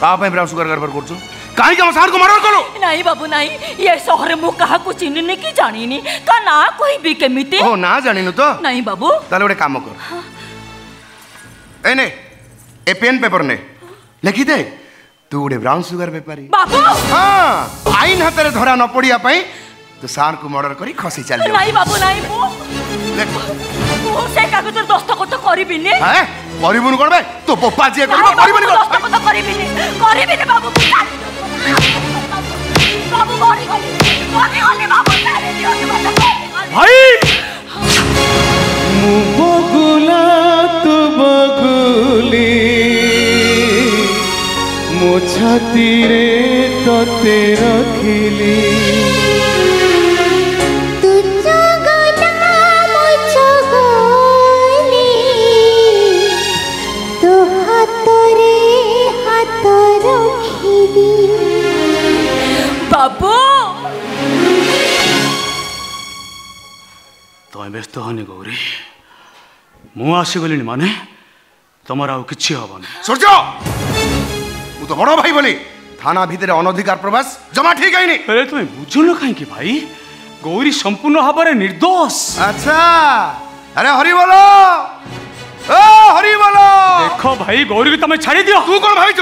कहाँ ब्राउ सुगर गडबड गर्छु काहीँको संसारको मर्डर करो नहीं बाबू नहीं ये शहर मु कहा को चिन्हने की जानिनी का ना कोई भी केमिते ओ ना जानिनु तो नहीं बाबू ताले ओडे काम कर ए ने ए पेन पेपर ने लिखि दे तू ओडे ब्राउन सुगर व्यापारी बाबू हां आइन हातरे धरा न पडिया पई तो सार को मर्डर करी खसी चल नहीं बाबू नहीं मु मु से कागज दस्तखत करबिनी हैं କରିବୁନି କ'ଣ ପାଇଁ ତୋ ବୋପା ଯିଏ କରିବ କରିବୁନି କରିବିନି କରିବିନି ବାବୁ ଭାଇ ମୁଁ ବଗୁଲା ତୁ ବଗୁଲି ମୋ ଛାତିରେ ତତେ ରଖିଲି ব্যস্ত ବ୍ୟସ୍ତ ହନି ଗୌରୀ ମୁଁ মানে তোমার আর কিছু କିଛି না সূর্য ও তো বড় ভাই বলি থানা ভিতরে অনধিকার প্রবেশ জমা ঠিক হয়নি আরে তুমি বুঝলো কি ভাই গৌরী সম্পূর্ণ হবারে নির্দোষ আচ্ছা আরে হরি বলো ও হরি বলো দেখো ভাই গৌরীকে তুমি ছাড়ি দিও তুই কোন ভাবিছ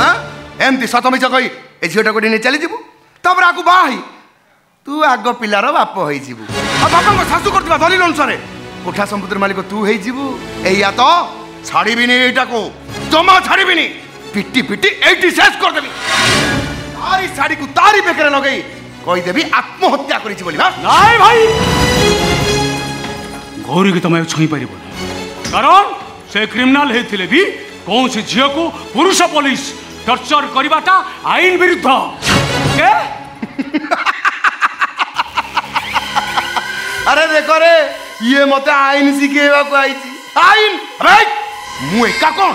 হ্যাঁ এমতি সতমিছ কই এই ঝিওটা কোডি নিয়ে চলে যাবু তারপর আকু বাহি তুই আগ পিলার বাপ হয়ে যাবু ବାପାଙ୍କ ଶାଶୁ କରିଥିବା ଦଲିଲ ଅନୁସାରେ କୋଠା ସମ୍ପତ୍ତିର ମାଲିକ ତୁ ହେଇଯିବୁ ଏଇଆ ତ ଛାଡ଼ିବିନି ଏଇଟାକୁ ଜମା ଛାଡ଼ିବିନି ପିଟି ପିଟି ଏଇଠି ଶେଷ କରିଦେବି ତାରି ଶାଢ଼ୀକୁ ତାରି ବେକରେ ଲଗେଇ କହିଦେବି ଆତ୍ମହତ୍ୟା କରିଛି ବୋଲି ନାଇଁ ଭାଇ ଗୌରୀକୁ ତମେ ଛୁଇଁ ପାରିବନି କାରଣ ସେ କ୍ରିମିନାଲ ହେଇଥିଲେ ବି କୌଣସି ଝିଅକୁ ପୁରୁଷ ପୋଲିସ ଟର୍ଚର କରିବାଟା ଆଇନ ବିରୁଦ୍ଧ আরে রে করে ইয়ে মতে আইন শিখেবাকু আইছি আইন রাইট ମୁଁ ଏକା କ'ଣ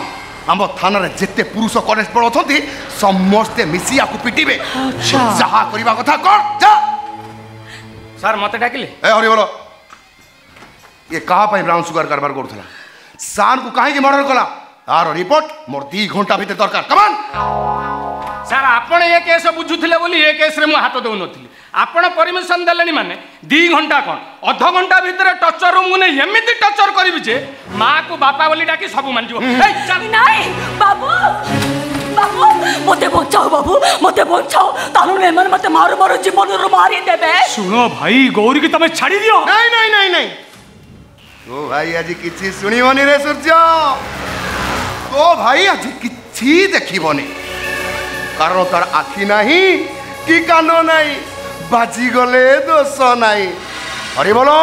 ଆମ ଥାନାରେ ଯେତେ ପୁରୁଷ କନେଷ୍ଟବଳ ଅଛନ୍ତି ସମସ୍ତେ ମିଶି ଆକୁ ପିଟିବେ ଯାହା କରିବା କଥା କ'ଣ ଯା ସାର୍ ମୋତେ ଡାକିଲେ ଏ ହରିବଲ ଇଏ କାହା ପାଇଁ ବ୍ରାଉନ୍ ସୁଗାର କାରବାର କରୁଥିଲା ସାର୍ଙ୍କୁ କାହିଁକି ମର୍ଡର କଲା ତାର ରିପୋର୍ଟ ମୋର ଦୁଇ ଘଣ୍ଟା ଭିତରେ ଦରକାର କମାନ ସାର୍ ଆପଣ ଏ କେସ୍ ବୁଝୁଥିଲେ ବୋଲି ଏ କେସ୍ରେ ମୁଁ ହାତ ଦେଉନଥିଲି ଆପଣ ପରମିଶନ ଦେଲେଣି ମାନେ ଦୁଇ ଘଣ୍ଟା କ'ଣ ଅଧଘଣ୍ଟା ଭିତରେ ଟର୍ଚର ରୁମ୍କୁ ନେଇ ଏମିତି ଟର୍ଚର କରିବି ଯେ ମାଆକୁ ବାପା ବୋଲି ଡାକି ସବୁ ମାନିଯିବ ବାବୁ বাবু ବାବୁ ମୋତେ ବଞ୍ଚାଅ মতে বঞ্চাও তাহলে এমন মতে মারো মারো জীবনরু মারি দেবে শুনো ভাই গৌরী কি তুমি ছাড়ি দিও ନାଇଁ নাই নাই নাই ও ভাই আজি কিছু শুনিবনি রে সূর্য ও ভাই আজি কিছু তার আখি ଆଖି কি କି নাই বাজি গলে দোষ নাই আরে বলো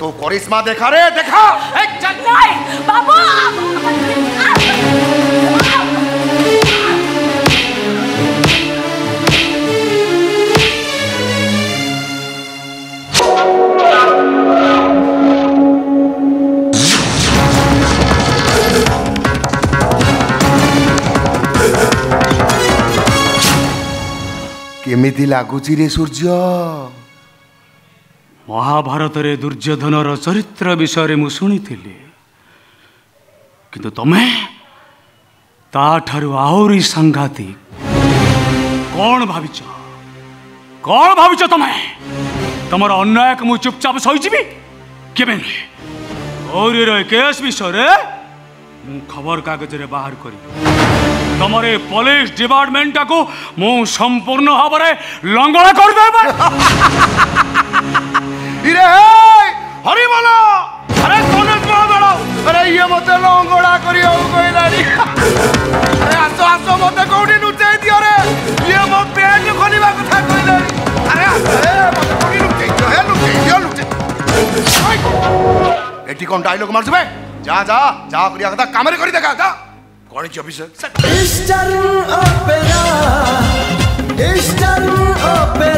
তো করিশ্মা দেখা রে দেখা বাবু କେମିତି ଲାଗୁଛି ରେ ସୂର୍ଯ୍ୟ ମହାଭାରତରେ ଦୁର୍ଯ୍ୟୋଧନର ଚରିତ୍ର ବିଷୟରେ ମୁଁ ଶୁଣିଥିଲି କିନ୍ତୁ ତମେ ତାଠାରୁ ଆହୁରି ସାଂଘାତିକ କ'ଣ ଭାବିଛ କ'ଣ ଭାବିଛ ତମେ ତମର ଅନ୍ୟ ଏକ ମୁଁ ଚୁପଚାପ ସହିଯିବି କେବେ ନୁହେଁ ଗୌରୀର କେସ୍ ବିଷୟରେ ମୁଁ ଖବର କାଗଜରେ ବାହାର କରିବି ତମର ଏ ପୋଲିସ ଡିପାର୍ଟମେଣ୍ଟଟାକୁ ମୁଁ ସମ୍ପୂର୍ଣ୍ଣ ଭାବରେ ଲଙ୍ଗଳା କରିଦେବି ଇରେ ହରିବୋଲ ଆରେ ସୋନେଶ ମହାଦଳ ଆରେ ଇଏ ମତେ ଲଙ୍ଗଳା କରିବାକୁ କହିଲାଣି ଆରେ ଆସ ଆସ ମତେ କୋଉଠି ଲୁଚେଇ ଦିଅ ରେ ଇଏ ମୋ ପେଣ୍ଟ ଖୋଲିବା କଥା କହିଲାଣି ଆରେ ଆସ ହେ ମତେ କୋଉଠି ଲୁଚେଇ ଦିଅ ହେ ଲୁଚେଇ ଦିଅ ଲୁଚେଇ ଏଠି କ'ଣ ଡାଇଲଗ୍ ମାରୁଛୁ ବେ जा जा जा करी आखदा कामरे करी देखा जा college officer eastern opera eastern opera